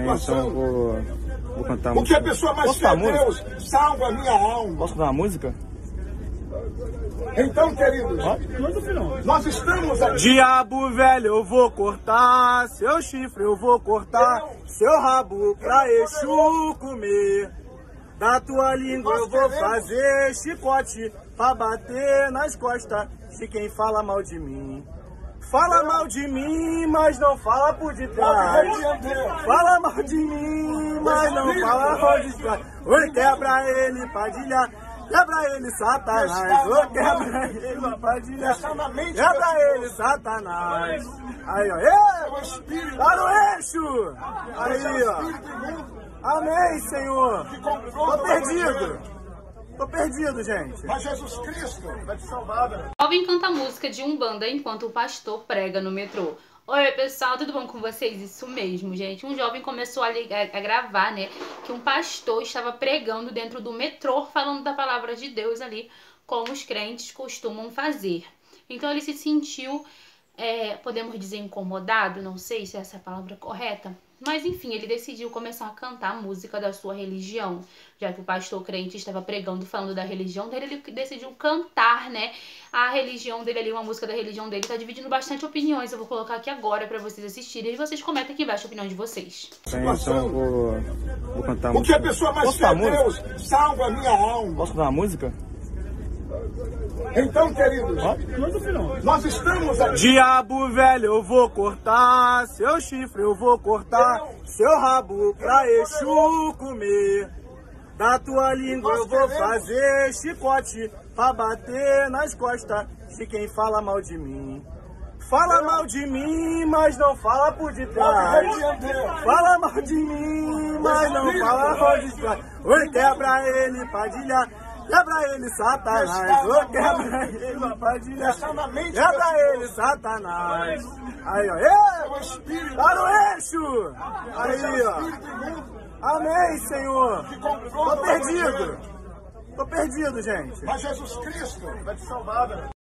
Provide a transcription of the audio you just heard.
situação. Então vou, vou cantar uma Porque a pessoa mais fiel a música? Deus salva a minha alma. Posso cantar uma música? Então, queridos, nós estamos aqui. Diabo velho, eu vou cortar seu chifre, eu vou cortar seu rabo pra Exu comer. Da tua língua eu vou fazer chicote pra bater nas costas de quem fala mal de mim. Fala mal de mim, mas não fala por detrás. Fala mal de mim, mas não fala por detrás. Oi, quebra ele, padilha. Quebra ele, Satanás. Oi, quebra ele, padilha. Quebra ele, Satanás. Aí, ó. Ê, Tá no eixo. Aí, ó. Amém, Senhor. Tô perdido. Tô perdido, gente. Mas Jesus Cristo vai te salvar. né? Jovem canta música de Umbanda enquanto o pastor prega no metrô. Oi, pessoal, tudo bom com vocês? Isso mesmo, gente. Um jovem começou a, ligar, a gravar, né, que um pastor estava pregando dentro do metrô, falando da palavra de Deus ali, como os crentes costumam fazer. Então ele se sentiu, é, podemos dizer, incomodado, não sei se essa é a palavra correta, mas enfim, ele decidiu começar a cantar a música da sua religião, já que o pastor crente estava pregando, falando da religião dele, ele decidiu cantar, né, a religião dele ali, uma música da religião dele, tá dividindo bastante opiniões. Eu vou colocar aqui agora pra vocês assistirem e vocês comentem aqui embaixo a opinião de vocês. Então vou, vou cantar a música. pessoa mais Posso fiel a cantar uma música? Deus salva a minha alma. Posso cantar uma música? Então, queridos, nós estamos aqui. Diabo velho, eu vou cortar seu chifre, eu vou cortar seu rabo pra Exu comer. Da tua língua eu vou fazer chicote pra bater nas costas de quem fala mal de mim. Fala mal de mim, mas não fala por detrás. Fala mal de mim, mas não fala por detrás. Oi, quebra ele, padilha. Quebra ele, Satanás. Quebra ele. Quebra ele, Satanás. Aí, ó. Ê, Tá no eixo. Aí, ó. Amém, Senhor. Tô perdido. Tô perdido, gente. Mas Jesus Cristo vai te salvar.